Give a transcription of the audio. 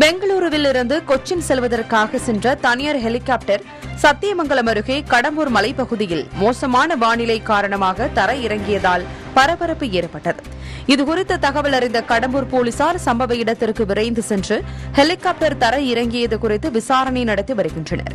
பெங்களூருவில் இருந்து கொச்சின் செல்வதற்காக சென்ற தனியார் ஹெலிகாப்டர் சத்தியமங்கலம் அருகே கடம்பூர் மலைப்பகுதியில் மோசமான வானிலை காரணமாக தர இறங்கியதால் பரபரப்பு ஏற்பட்டது. இதுகுறித்த தகவல் அறிந்த கடம்பூர் போலீசார் சம்பவ இடத்திற்கு விரைந்து சென்று ஹெலிகாப்டர் தர இறங்கியது குறித்து விசாரணை நடத்தி வருகின்றனர்.